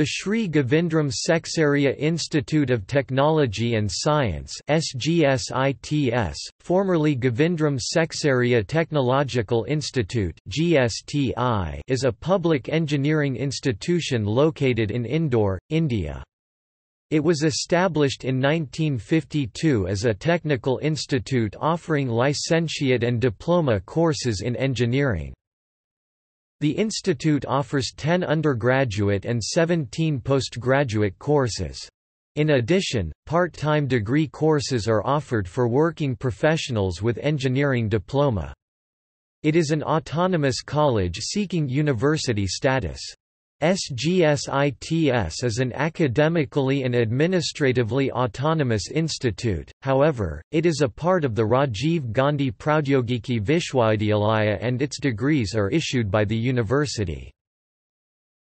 The Shri Govindram Seksaria Institute of Technology and Science SGSITS, formerly Govindram Seksaria Technological Institute GSTI, is a public engineering institution located in Indore, India. It was established in 1952 as a technical institute offering licentiate and diploma courses in engineering. The institute offers 10 undergraduate and 17 postgraduate courses. In addition, part-time degree courses are offered for working professionals with engineering diploma. It is an autonomous college seeking university status. SGSITS is an academically and administratively autonomous institute, however, it is a part of the Rajiv Gandhi Proudyogiki Vishwavidyalaya and its degrees are issued by the university.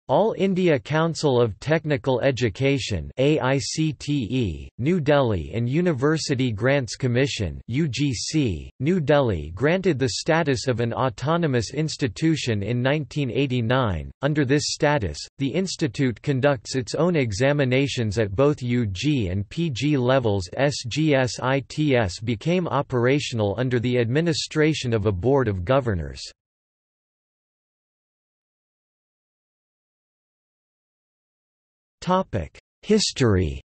All India Council of Technical Education AICTE, New Delhi and University Grants Commission UGC, New Delhi granted the status of an autonomous institution in 1989. Under this status, the institute conducts its own examinations at both UG and PG levels. SGSITS became operational under the administration of a board of governors. History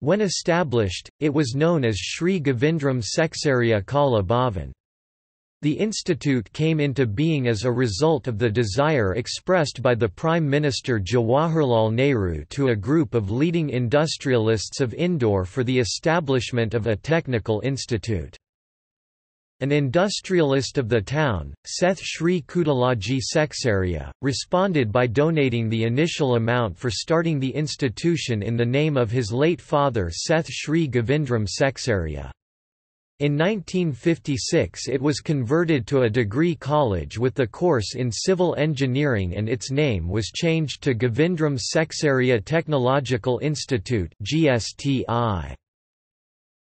When established, it was known as Shri Govindram Seksaria Kala Bhavan. The institute came into being as a result of the desire expressed by the Prime Minister Jawaharlal Nehru to a group of leading industrialists of Indore for the establishment of a technical institute. An industrialist of the town, Seth Shri Kudalaji Seksaria, responded by donating the initial amount for starting the institution in the name of his late father Seth Shri Govindram Seksaria. In 1956 it was converted to a degree college with the course in civil engineering and its name was changed to Govindram Seksaria Technological Institute GSTI.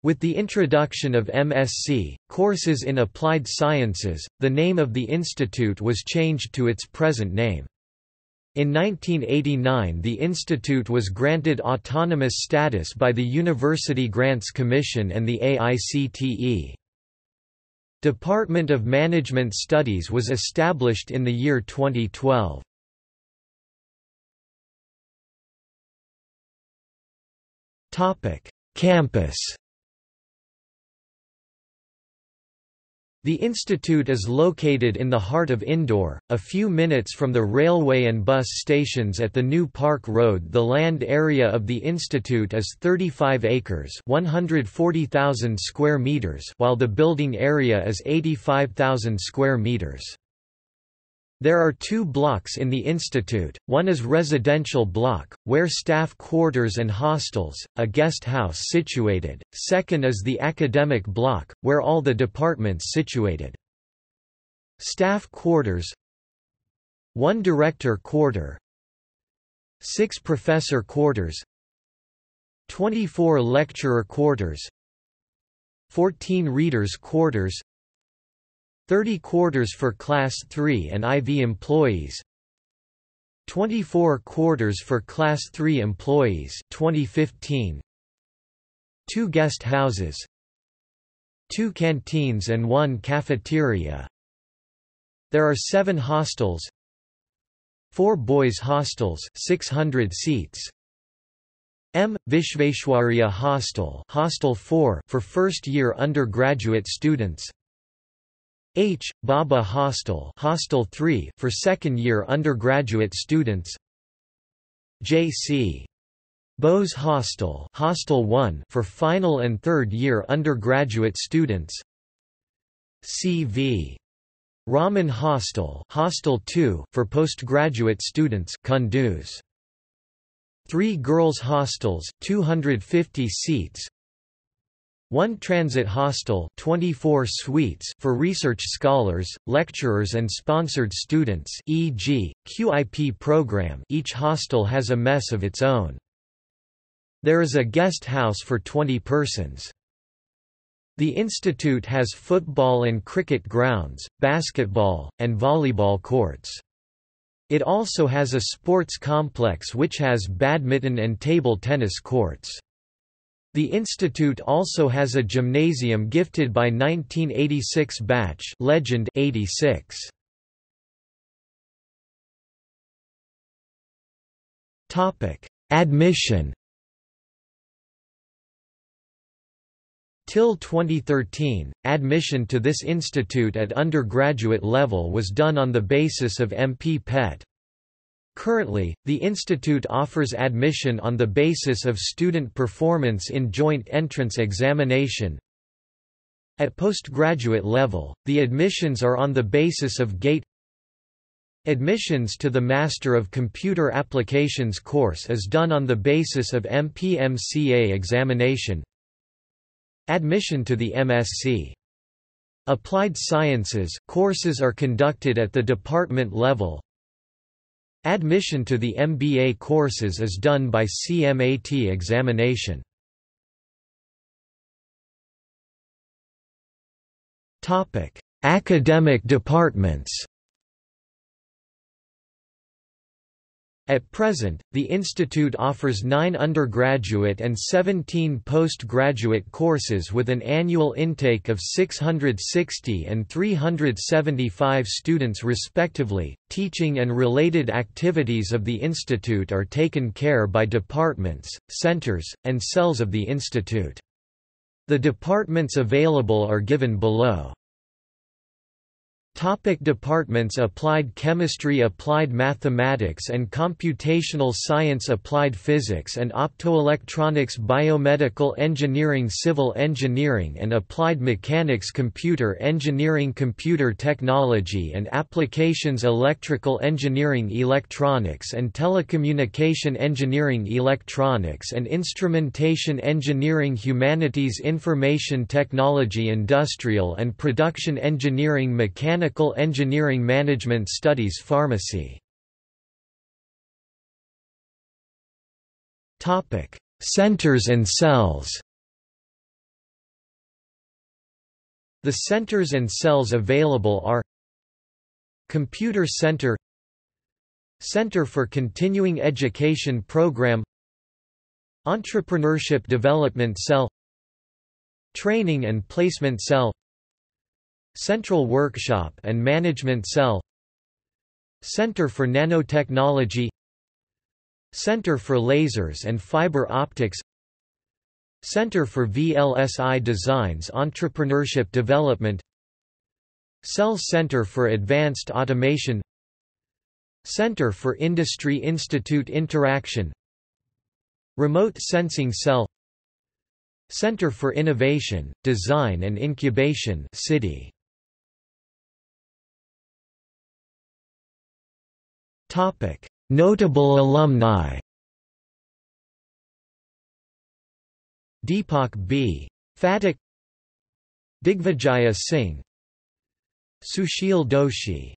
With the introduction of MSc, courses in applied sciences, the name of the institute was changed to its present name. In 1989 the institute was granted autonomous status by the University Grants Commission and the AICTE. Department of Management Studies was established in the year 2012. Campus The institute is located in the heart of Indore, a few minutes from the railway and bus stations at the New Park Road. The land area of the institute is 35 acres, 140,000 square meters, while the building area is 85,000 square meters. There are two blocks in the institute, one is residential block, where staff quarters and hostels, a guest house situated, second is the academic block, where all the departments situated. Staff quarters. 1 director quarter. 6 professor quarters. 24 lecturer quarters. 14 readers quarters 30 quarters for Class 3 and IV employees 24 quarters for Class 3 employees 2015 2 guest houses 2 canteens and 1 cafeteria. There are 7 hostels 4 boys hostels 600 seats. M. Visvesvaraya Hostel Hostel 4 for first-year undergraduate students H. Bhabha Hostel Hostel 3 for second-year undergraduate students J.C. Bose Hostel Hostel 1 for final and third-year undergraduate students C.V. Raman Hostel Hostel 2 for postgraduate students Kunduz. Three girls' hostels 250 seats one transit hostel 24 suites for research scholars, lecturers and sponsored students e.g., QIP program each hostel has a mess of its own. There is a guest house for 20 persons. The institute has football and cricket grounds, basketball, and volleyball courts. It also has a sports complex which has badminton and table tennis courts. The institute also has a gymnasium gifted by 1986 batch Legend 86. Topic: Admission. Till 2013, admission to this institute at undergraduate level was done on the basis of MP PET. Currently, the institute offers admission on the basis of student performance in joint entrance examination. At postgraduate level, the admissions are on the basis of GATE Admissions to the Master of Computer Applications course is done on the basis of MPMCA examination. Admission to the MSc Applied Sciences courses are conducted at the department level. Admission to the MBA courses is done by CMAT examination. Academic departments. At present, the institute offers nine undergraduate and 17 postgraduate courses with an annual intake of 660 and 375 students respectively. Teaching and related activities of the institute are taken care by departments, centers, and cells of the institute. The departments available are given below. Topic departments Applied Chemistry Applied Mathematics and Computational Science Applied Physics and Optoelectronics Biomedical Engineering Civil Engineering and Applied Mechanics Computer Engineering Computer Technology and Applications Electrical Engineering Electronics and Telecommunication Engineering Electronics and Instrumentation Engineering Humanities Information Technology Industrial and Production Engineering Mechanical Mechanical Engineering Management Studies Pharmacy. Centers and cells. The centers and cells available are Computer Center Center for Continuing Education Program Entrepreneurship Development Cell Training and Placement Cell Central Workshop and Management Cell. Center for Nanotechnology. Center for Lasers and Fiber Optics. Center for VLSI Designs Entrepreneurship Development. Cell Center for Advanced Automation. Center for Industry Institute Interaction. Remote Sensing Cell. Center for Innovation, Design and Incubation City Notable alumni. Deepak B. Phatak Digvijaya Singh Sushil Doshi